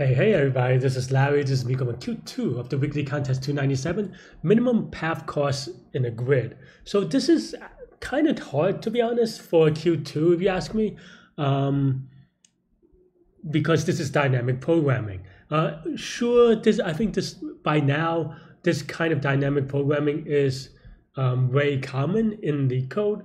Hey, hey everybody, this is Larry. This is Miko on Q2 of the weekly contest 297, minimum path cost in a grid. So this is kind of hard to be honest for Q2 if you ask me, um, because this is dynamic programming. Uh, sure, this I think this by now this kind of dynamic programming is um, very common in LeetCode.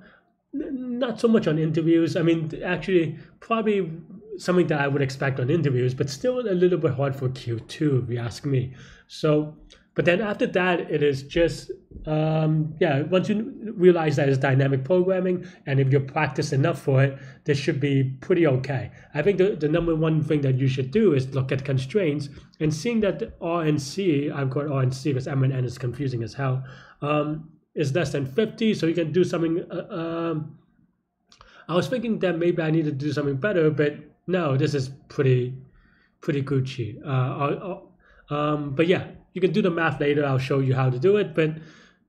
Not so much on interviews. I mean, actually, probably something that I would expect on interviews, but still a little bit hard for Q2, if you ask me. So, but then after that, it is just, um, yeah, once you realize that it's dynamic programming, and if you practice enough for it, this should be pretty okay. I think the, the number one thing that you should do is look at constraints and seeing that R and C, I've got R and C because M and N is confusing as hell, um, is less than 50, so you can do something. Uh, um, I was thinking that maybe I need to do something better, but no, this is pretty pretty Gucci. Uh, I, um, but yeah, you can do the math later. I'll show you how to do it. But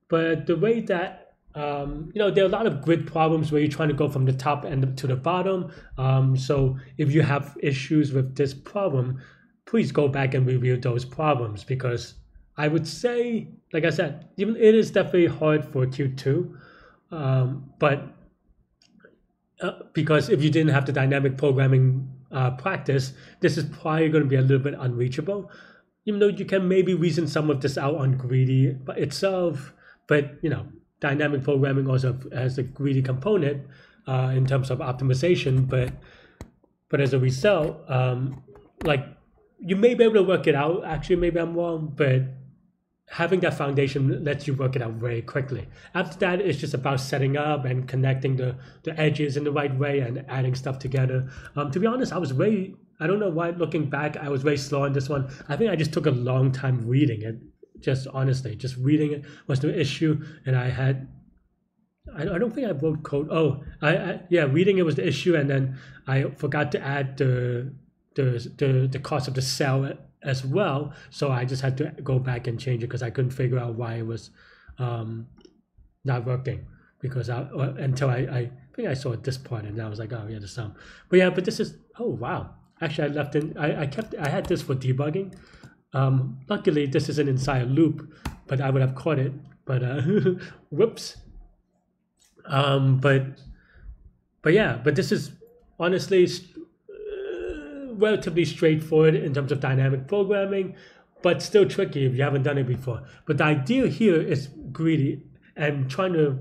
but the way that um, you know, there are a lot of grid problems where you're trying to go from the top end to the bottom. Um, so if you have issues with this problem, please go back and review those problems because I would say, like I said, even it is definitely hard for Q2, um, but uh, because if you didn't have the dynamic programming uh, practice, this is probably going to be a little bit unreachable. Even though you can maybe reason some of this out on greedy by itself, but you know, dynamic programming also has a greedy component uh, in terms of optimization. But but as a result, um, like you may be able to work it out. Actually, maybe I'm wrong, but having that foundation lets you work it out very quickly. After that, it's just about setting up and connecting the, the edges in the right way and adding stuff together. Um, to be honest, I was very, I don't know why, looking back, I was very slow on this one. I think I just took a long time reading it, just honestly. Just reading it was the issue, and I had I, I don't think I wrote code. Oh, I, I yeah, reading it was the issue, and then I forgot to add the the the, the cost of the cell as well. So I just had to go back and change it because I couldn't figure out why it was um, not working. Because I, uh, until I, I think I saw this and I was like, oh yeah, the sum. But yeah, but this is oh wow. Actually, I left in. I, I kept. I had this for debugging. Um, luckily, this isn't inside a loop, but I would have caught it. But uh, whoops. Um, but but yeah, but this is honestly relatively straightforward in terms of dynamic programming, but still tricky if you haven't done it before. But the idea here is greedy and trying to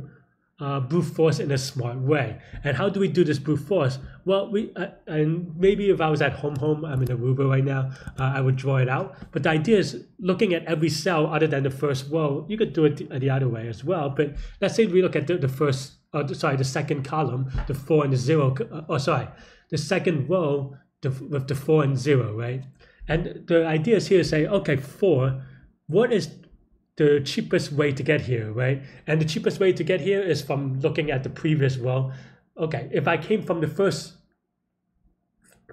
uh, brute force in a smart way. And how do we do this brute force? Well, we uh, and maybe if I was at home, home, I'm in Aruba right now, uh, I would draw it out. But the idea is looking at every cell other than the first row. You could do it the, the other way as well. But let's say we look at the, the first, uh, sorry, the second column, the four and the zero. Uh, oh, sorry, the second row with the four and zero, right? And the idea is here to say, okay, four, what is the cheapest way to get here, right? And the cheapest way to get here is from looking at the previous row. Okay, if I came from the first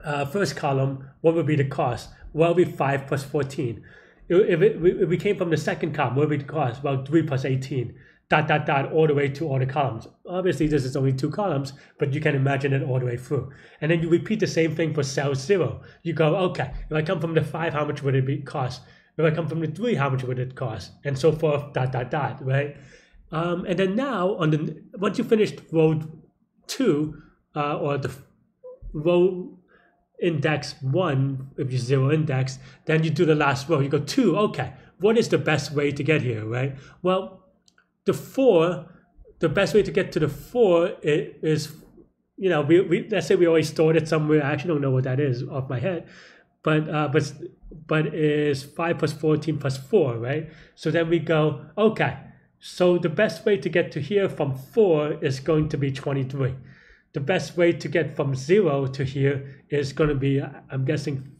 uh, first column, what would be the cost? Well, be 5 plus 14. If, it, if we came from the second column, what would be the cost? Well, 3 plus 18 dot, dot, dot, all the way to all the columns. Obviously, this is only two columns, but you can imagine it all the way through. And then you repeat the same thing for cell zero. You go, okay, if I come from the five, how much would it be cost? If I come from the three, how much would it cost? And so forth, dot, dot, dot, right? Um, and then now, on the once you finished row two, uh, or the row index one, if you zero index, then you do the last row. You go two, okay, what is the best way to get here, right? Well, the four, the best way to get to the four is, you know, we, we let's say we always stored it somewhere. I actually don't know what that is off my head, but uh, but but is five plus fourteen plus four, right? So then we go, okay. So the best way to get to here from four is going to be twenty-three. The best way to get from zero to here is going to be, I'm guessing,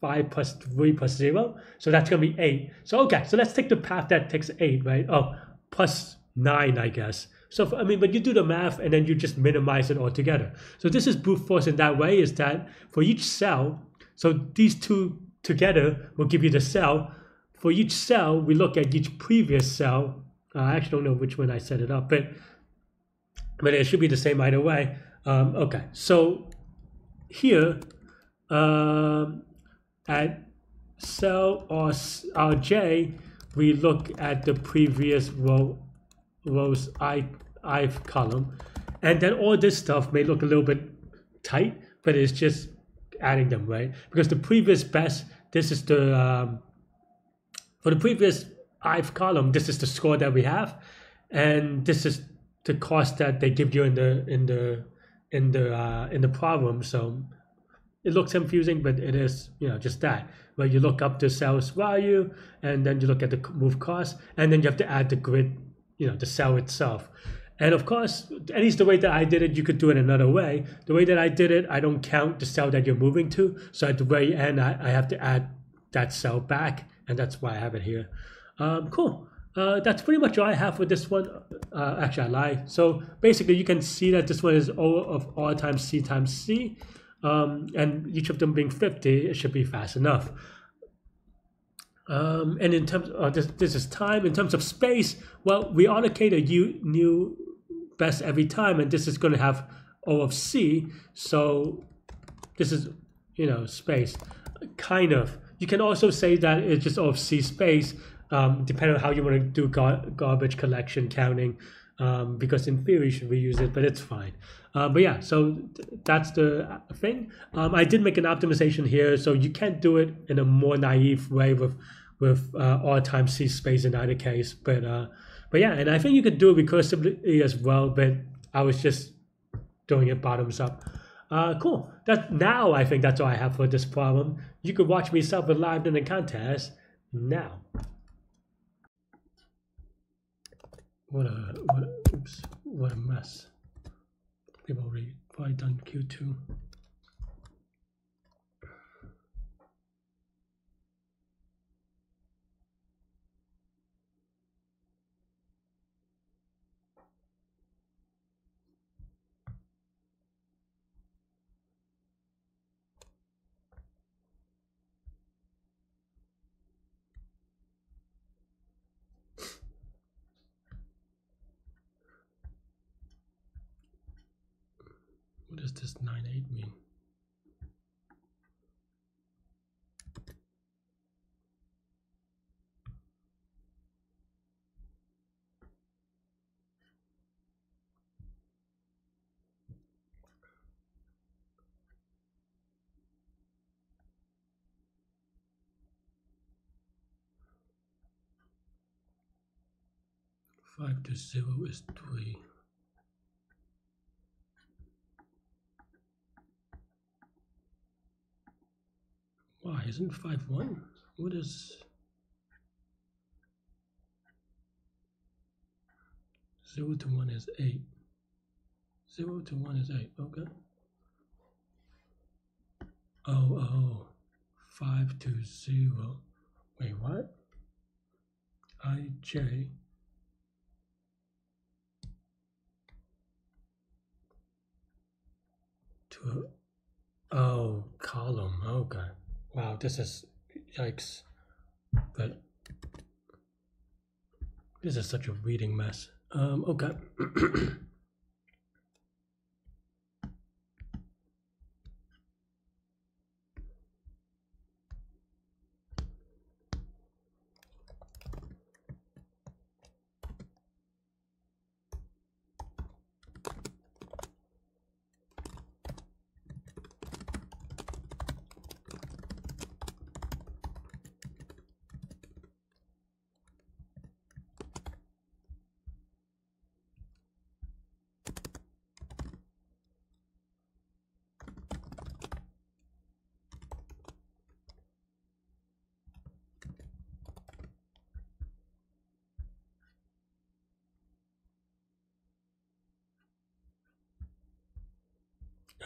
5 plus 3 plus 0. So that's going to be 8. So, okay, so let's take the path that takes 8, right? Oh, plus 9, I guess. So, I mean, but you do the math and then you just minimize it altogether. So this is brute force in that way is that for each cell, so these two together will give you the cell. For each cell, we look at each previous cell. Uh, I actually don't know which one I set it up, but but it should be the same either way. Um, okay, so here um, at cell or our J, we look at the previous row rows I I column, and then all this stuff may look a little bit tight, but it's just adding them right because the previous best this is the um, for the previous I've column this is the score that we have, and this is the cost that they give you in the in the in the uh, in the problem. So it looks confusing, but it is you know just that where you look up the cell's value and then you look at the move cost and then you have to add the grid, you know, the cell itself. And of course, at least the way that I did it, you could do it another way. The way that I did it, I don't count the cell that you're moving to. So at the very end, I, I have to add that cell back, and that's why I have it here. Um, cool. Uh, that's pretty much all I have for this one. Uh, actually, I lie. So basically, you can see that this one is O of R times C times C um, and each of them being 50, it should be fast enough. Um, and in terms of uh, this, this is time, in terms of space, well, we allocate a U, new best every time, and this is going to have O of C. So this is, you know, space. Kind of. You can also say that it's just O of C space, um, depending on how you want to do gar garbage collection counting um, because in theory should reuse it, but it's fine. Uh, but yeah, so th that's the thing. Um, I did make an optimization here, so you can't do it in a more naive way with with uh, R times C space in either case. But uh, but yeah, and I think you could do it recursively as well. But I was just doing it bottoms up. Uh, cool. That now I think that's all I have for this problem. You could watch me it live in the contest now. What a, what oops, what a mess. We've already probably done Q2. What does this 9-8 mean? Five to zero is three. Why isn't five one? What is zero to one is eight. Zero to one is eight. Okay. Oh oh, five to zero. Wait, what? I J. To oh column. Okay. Wow, this is yikes. But this is such a reading mess. Um, okay.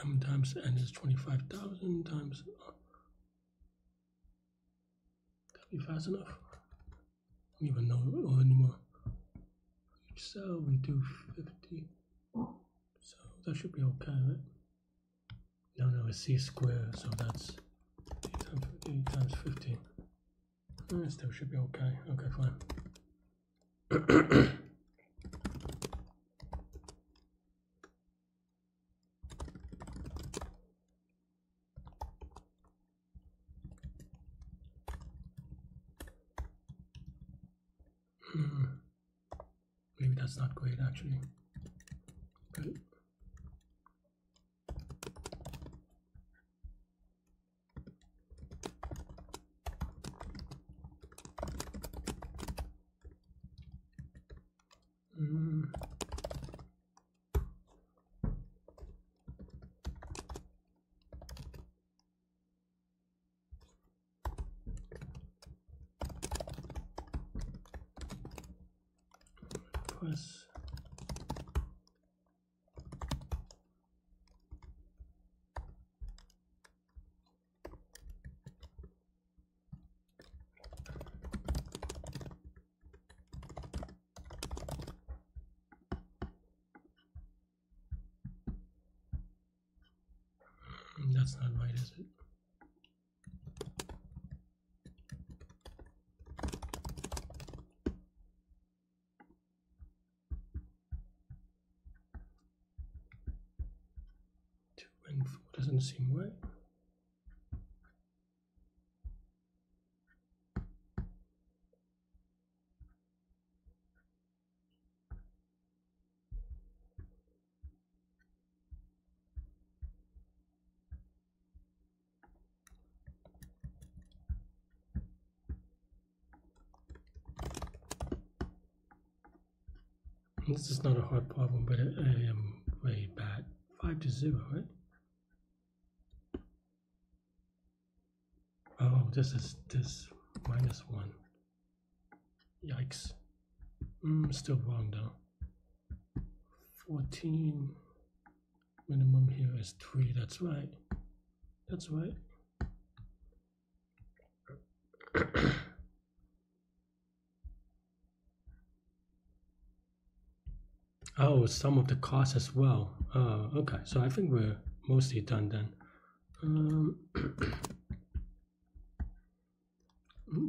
m times n is 25,000 times. Uh, that be fast enough? I don't even know anymore. So we do 50. So that should be okay, right? No, no, it's c squared, so that's 8 times 50 times 50. That still should be okay. Okay, fine. Maybe that's not great actually. But Mm. That's not right, is it? Two and seem right. This is not a hard problem, but I, am way bad. Five to zero, right? Oh, this is this minus one. Yikes. Mm, still wrong though. 14 minimum here is 3 that's right that's right oh some of the costs as well uh, okay so I think we're mostly done then um,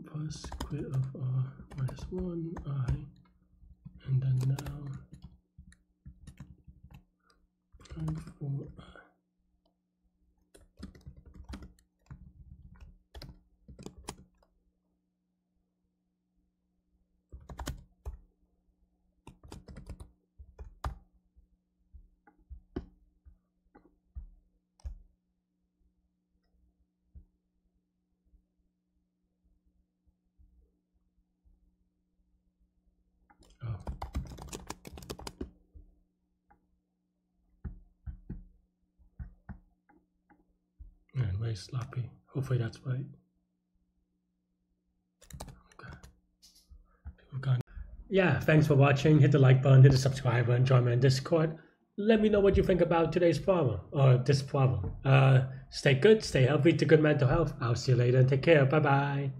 plus square of r minus 1 i and then now and for i oh man very sloppy. Hopefully that's right okay. Gone. Yeah thanks for watching. Hit the like button hit the subscribe button join me in discord. Let me know what you think about today's problem or this problem. Uh stay good stay healthy to good mental health. I'll see you later. And take care. Bye bye